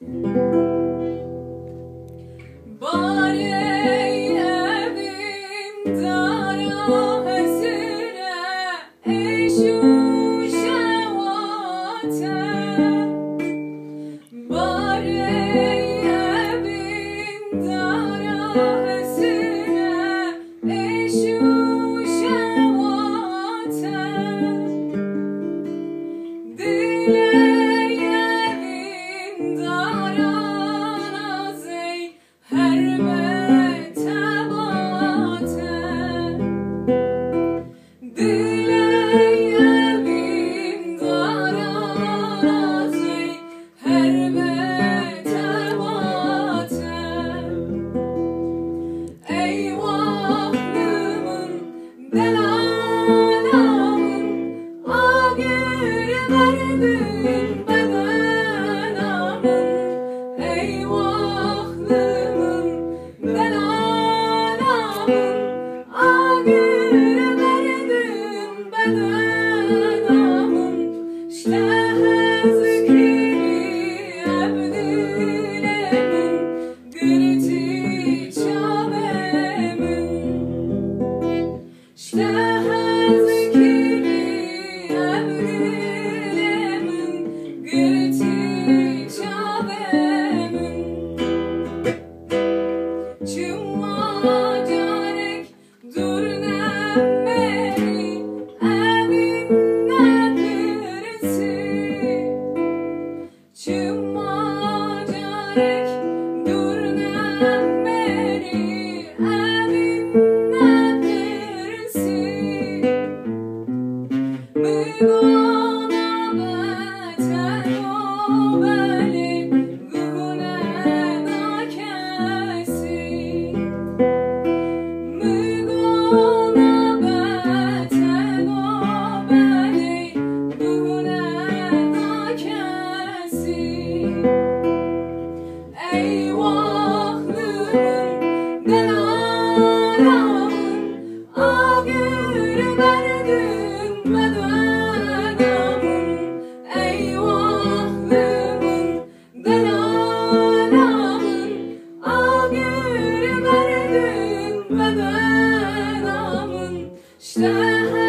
the Hallelujah. Stay.